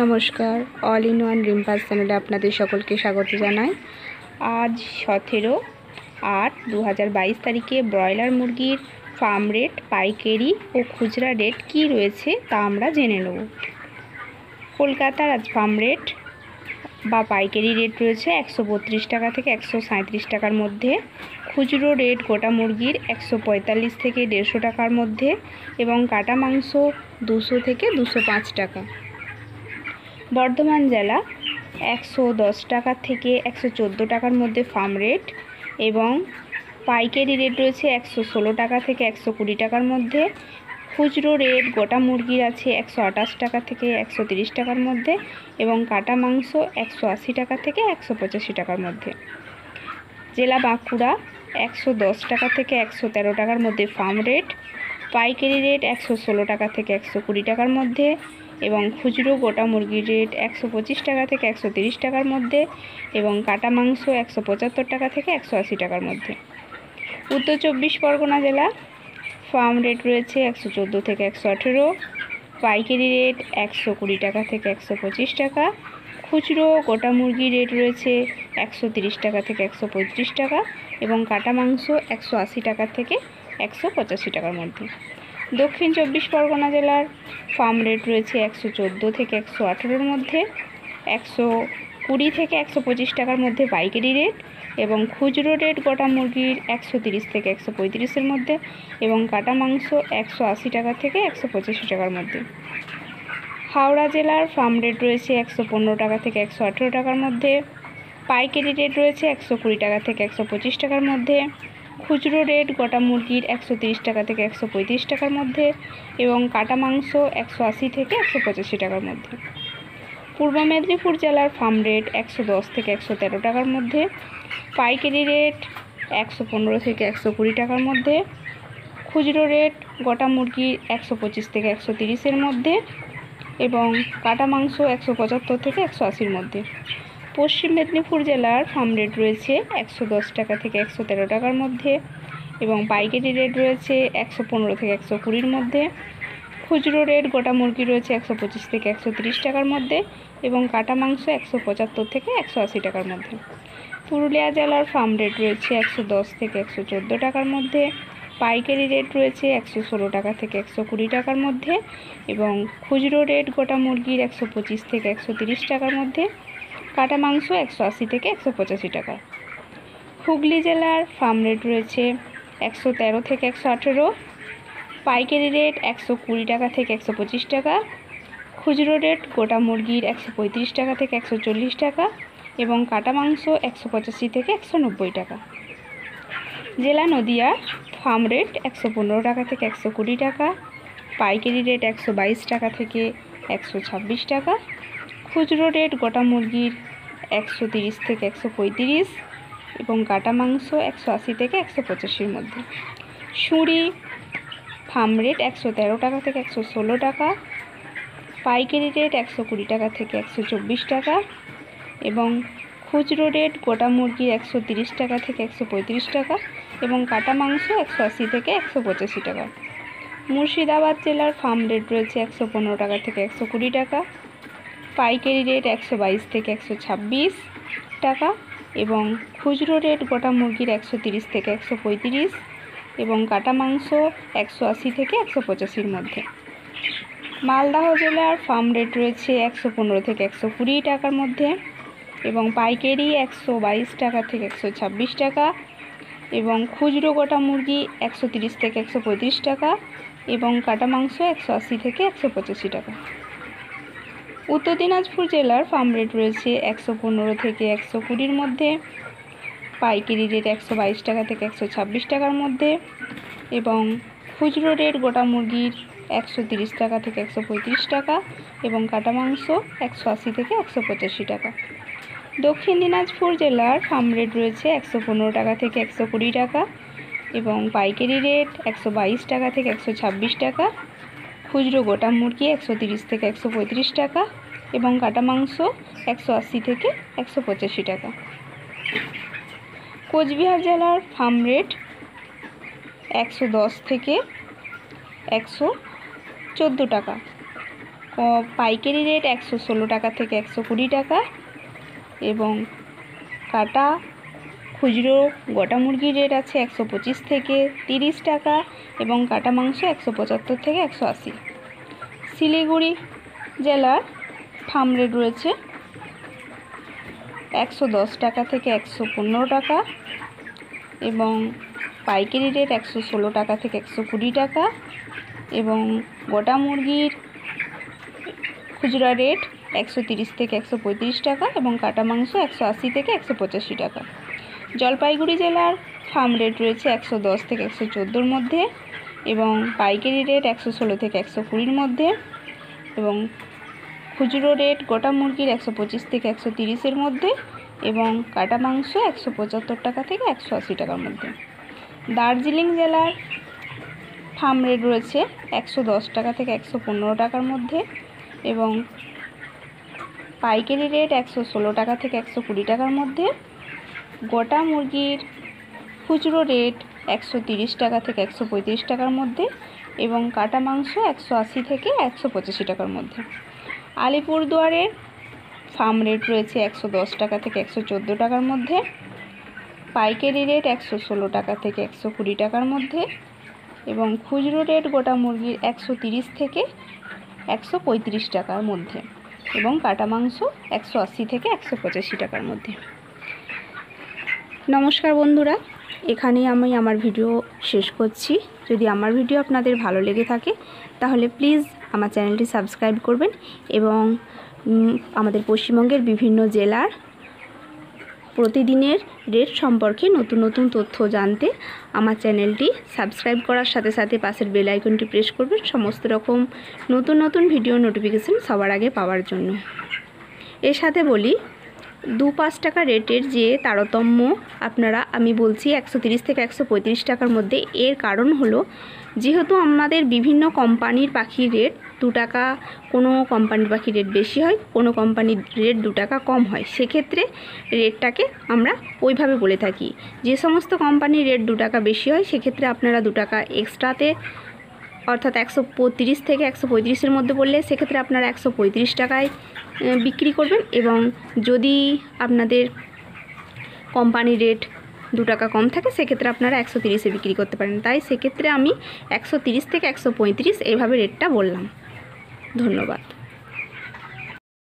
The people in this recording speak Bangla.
নমস্কার অল ইন ওয়ান রিম্পাস চ্যানেলে আপনাদের সকলকে স্বাগত জানাই। আজ সতেরো আট দু তারিখে ব্রয়লার মুরগির ফার্ম রেট পাইকারি ও খুচরা রেট কী রয়েছে তা আমরা জেনে নেব। কলকাতার আজ ফার্ম রেট বা পাইকারি রেট রয়েছে একশো বত্রিশ টাকা থেকে একশো টাকার মধ্যে। খুচরো রেট গোটা মুরগির একশো পঁয়তাল্লিশ থেকে দেড়শো টাকার মধ্যে এবং কাটা মাংস দুশো থেকে দুশো টাকা। বর্ধমান জেলা একশো দশ টাকা থেকে একশো চোদ্দ টাকার মধ্যে ফার্ম রেট এবং পাইকারি রেট রয়েছে একশো ষোলো টাকা থেকে একশো কুড়ি টাকার মধ্যে। খুচরো রেট গোটা মুরগির আছে একশো আঠাশ টাকা থেকে একশো তিরিশ টাকার মধ্যে এবং কাটা মাংস একশো আশি টাকা থেকে একশো পঁচাশি টাকার মধ্যে। জেলা বাঁকুড়া একশো দশ টাকা থেকে একশো তেরো টাকার মধ্যে ফার্ম রেট পাইকারি রেট একশো ষোলো টাকা থেকে একশো কুড়ি টাকার মধ্যে এবং খুচরো গোটা মুরগির রেট একশো পঁচিশ টাকা থেকে একশো তিরিশ টাকার মধ্যে এবং কাটা মাংস একশো পঁচাত্তর টাকা থেকে একশো আশি টাকার মধ্যে। উত্তর চব্বিশ পরগনা জেলা ফার্ম রেট রয়েছে একশো চোদ্দ থেকে একশো আঠেরো, পাইকারি রেট একশো কুড়ি টাকা থেকে একশো পঁচিশ টাকা, খুচরো গোটা মুরগির রেট রয়েছে একশো তিরিশ টাকা থেকে একশো পঁয়ত্রিশ টাকা এবং কাটা মাংস একশো আশি টাকা থেকে একশো পঁচাশি টাকার মধ্যে। দক্ষিণ চব্বিশ পরগনা জেলার ফার্ম রেট রয়েছে একশো চোদ্দ থেকে একশো আঠেরোর মধ্যে, একশো কুড়ি থেকে একশো পঁচিশ টাকার মধ্যে পাইকারি রেট এবং খুচরো রেট গোটা মুরগির একশো তিরিশ থেকে একশো পঁয়ত্রিশের মধ্যে এবং কাটা মাংস একশো আশি টাকা থেকে একশো পঁচাশি টাকার মধ্যে। হাওড়া জেলার ফার্ম রেট রয়েছে একশো পনেরো টাকা থেকে একশো আঠেরো টাকার মধ্যে, পাইকারি রেট রয়েছে একশো কুড়ি টাকা থেকে একশো পঁচিশ টাকার মধ্যে খুচরো রেট গোটা মুরগির একশো টাকা থেকে একশো পঁয়ত্রিশ টাকার মধ্যে এবং কাটা মাংস একশো আশি থেকে একশো পঁচাশি টাকার মধ্যে। পূর্ব মেদিনীপুর জেলার ফার্ম রেট একশো দশ থেকে একশো তেরো টাকার মধ্যে, পাইকারি রেট একশো পনেরো থেকে একশো কুড়ি টাকার মধ্যে, খুচরো রেট গোটা মুরগির একশো থেকে একশো তিরিশের মধ্যে এবং কাটা মাংস একশো পঁচাত্তর থেকে একশো আশির মধ্যে। পশ্চিম মেদিনীপুর জেলার ফার্ম রেট রয়েছে একশো দশ টাকা থেকে একশো তেরো টাকার মধ্যে এবং পাইকারি রেট রয়েছে একশো পনেরো থেকে একশো কুড়ির মধ্যে। খুচরো রেট গোটা মুরগি রয়েছে একশো পঁচিশ থেকে একশো তিরিশ টাকার মধ্যে এবং কাটা মাংস একশো পঁচাত্তর থেকে একশো আশি টাকার মধ্যে। পুরুলিয়া জেলার ফার্ম রেট রয়েছে একশো দশ থেকে একশো চোদ্দ টাকার মধ্যে। পাইকারি রেট রয়েছে একশো ষোলো টাকা থেকে একশো কুড়ি টাকার মধ্যে এবং খুচরো রেট গোটা মুরগির একশো পঁচিশ থেকে একশো তিরিশ টাকার মধ্যে। কাটা মাংস একশো আশি থেকে একশো পঁচাশি টাকা। হুগলি জেলার ফার্ম রেট রয়েছে একশো তেরো থেকে একশো আঠেরো, পাইকারি রেট একশো কুড়ি টাকা থেকে একশো পঁচিশ টাকা, খুচরো রেট গোটা মুরগির একশো পঁয়ত্রিশ টাকা থেকে একশো চল্লিশ টাকা এবং কাটা মাংস একশো পঁচাশি থেকে একশো নব্বই টাকা। জেলা নদিয়া ফার্ম রেট একশো পনেরো টাকা থেকে একশো কুড়ি টাকা, পাইকারি রেট একশো বাইশ টাকা থেকে একশো ছাব্বিশ টাকা খুচরো রেট গোটা মুরগির একশো তিরিশ থেকে একশো পঁয়ত্রিশ এবং কাটা মাংস একশো আশি থেকে একশো পঁচাশির মধ্যে। সুঁড়ি ফার্ম রেট একশো তেরো টাকা থেকে একশো ষোলো টাকা, পাইকারি রেট একশো কুড়ি টাকা থেকে একশো চব্বিশ টাকা এবং খুচরো রেট গোটা মুরগির একশো তিরিশ টাকা থেকে একশো পঁয়ত্রিশ টাকা এবং কাটা মাংস একশো আশি থেকে একশো পঁচাশি টাকা। মুর্শিদাবাদ জেলার ফার্ম রেট রয়েছে একশো পনেরো টাকা থেকে একশো কুড়ি টাকা। পাইকারি রেট একশো বাইশ থেকে একশো ছাব্বিশ টাকা এবং খুচরো রেট গোটা মুরগির একশো তিরিশ থেকে একশো পঁয়ত্রিশ এবং কাটা মাংস একশো আশি থেকে একশো পঁচাশির মধ্যে। মালদাহ জেলার ফার্ম রেট রয়েছে একশো পনেরো থেকে একশো কুড়ি টাকার মধ্যে এবং পাইকারি একশো বাইশ টাকা থেকে একশো ছাব্বিশ টাকা এবং খুচরো গোটা মুরগি একশো তিরিশ থেকে একশো পঁয়ত্রিশ টাকা এবং কাটা মাংস একশো আশি থেকে একশো পঁচাশি টাকা। উত্তর দিনাজপুর জেলার ফার্ম রেট রয়েছে একশো পনেরো থেকে একশো কুড়ির মধ্যে। পাইকারি রেট একশো বাইশ টাকা থেকে একশো ছাব্বিশ টাকার মধ্যে এবং খুচরো রেট গোটা মুরগির একশো তিরিশ টাকা থেকে একশো পঁয়ত্রিশ টাকা এবং কাটা মাংস একশো আশি থেকে একশো পঁচাশি টাকা। দক্ষিণ দিনাজপুর জেলার ফার্ম রেট রয়েছে একশো পনেরো টাকা থেকে একশো কুড়ি টাকা এবং পাইকারি রেট একশো বাইশ টাকা থেকে একশো ছাব্বিশ টাকা। খুচরো গোটা মুরগি একশো তিরিশ থেকে একশো পঁয়ত্রিশ টাকা এবং কাটা মাংস একশো আশি থেকে একশো পঁচাশি টাকা। কোচবিহার জেলার ফার্ম রেট একশো দশ থেকে একশো চোদ্দ টাকা। পাইকারি রেট একশো ষোলো টাকা থেকে একশো কুড়ি টাকা এবং কাটা খুচরো গোটা মুরগির রেট আছে একশো পঁচিশ থেকে তিরিশ টাকা এবং কাটা মাংস একশো পঁচাত্তর থেকে একশো আশি। শিলিগুড়ি জেলার ফার্ম রেট রয়েছে। একশো দশ টাকা থেকে একশো পনেরো টাকা এবং পাইকারি রেট একশো ষোলো টাকা থেকে একশো কুড়ি টাকা এবং গোটা মুরগির খুচরা রেট একশো থেকে একশো পঁয়ত্রিশ টাকা এবং কাটা মাংস একশো আশি থেকে একশো পঁচাশি টাকা। জলপাইগুড়ি জেলার ফার্ম রেট রয়েছে একশো দশ থেকে একশো চোদ্দোর মধ্যে এবং পাইকারি রেট একশো ষোলো থেকে একশো কুড়ির মধ্যে এবং খুচরো রেট গোটা মুরগির একশো পঁচিশ থেকে একশো তিরিশের মধ্যে এবং কাটা মাংস একশো পঁচাত্তর টাকা থেকে একশো আশি টাকার মধ্যে। দার্জিলিং জেলার ফার্ম রেট রয়েছে একশো দশ টাকা থেকে একশো পনেরো টাকার মধ্যে এবং পাইকারি রেট একশো ষোলো টাকা থেকে একশো কুড়ি টাকার মধ্যে। গোটা মুরগির খুচরো রেট একশো তিরিশ টাকা থেকে একশো পঁয়ত্রিশ টাকার মধ্যে এবং কাটা মাংস একশো আশি থেকে একশো পঁচাশি টাকার মধ্যে। আলিপুরদুয়ারের ফার্ম রেট রয়েছে একশো দশ টাকা থেকে একশো চোদ্দ টাকার মধ্যে। পাইকারি রেট একশো ষোলো টাকা থেকে একশো কুড়ি টাকার মধ্যে। এবং খুচরো রেট গোটা মুরগির একশো থেকে একশো পঁয়ত্রিশ টাকার মধ্যে। এবং কাটা মাংস একশো আশি থেকে একশো পঁচাশি টাকার মধ্যে। নমস্কার বন্ধুরা, এখানেই আমি আমার ভিডিও শেষ করছি। যদি আমার ভিডিও আপনাদের ভালো লেগে থাকে, তাহলে প্লিজ আমার চ্যানেলটি সাবস্ক্রাইব করবেন এবং আমাদের পশ্চিমবঙ্গের বিভিন্ন জেলার প্রতিদিনের রেট সম্পর্কে নতুন নতুন তথ্য জানতে আমার চ্যানেলটি সাবস্ক্রাইব করার সাথে সাথে পাশের বেল আইকনটি প্রেস করবেন সমস্ত রকম নতুন নতুন ভিডিও নোটিফিকেশন সবার আগে পাওয়ার জন্য। এর সাথে বলি দু পাঁচ টাকা রেটের যে তারতম্য আপনারা, আমি বলছি একশো থেকে একশো পঁয়ত্রিশ টাকার মধ্যে, এর কারণ হলো যেহেতু আমাদের বিভিন্ন কোম্পানির পাখির রেট দু টাকা, কোনো কোম্পানির পাখির রেট বেশি হয়, কোনো কোম্পানির রেট দু টাকা কম হয়, সেক্ষেত্রে রেটটাকে আমরা ওইভাবে বলে থাকি। যে সমস্ত কোম্পানির রেট দু টাকা বেশি হয়, সেক্ষেত্রে আপনারা দু টাকা এক্সট্রাতে অর্থাৎ একশো পঁয়ত্রিশ থেকে একশো পঁয়ত্রিশের মধ্যে পড়লে সেক্ষেত্রে আপনারা একশো পঁয়ত্রিশ টাকায় বিক্রি করবেন এবং যদি আপনাদের কোম্পানি রেট দু টাকা কম থাকে, সেক্ষেত্রে আপনারা একশো তিরিশে বিক্রি করতে পারেন। তাই সেক্ষেত্রে আমি একশো তিরিশ থেকে একশো পঁয়ত্রিশ এইভাবে রেটটা বললাম। ধন্যবাদ।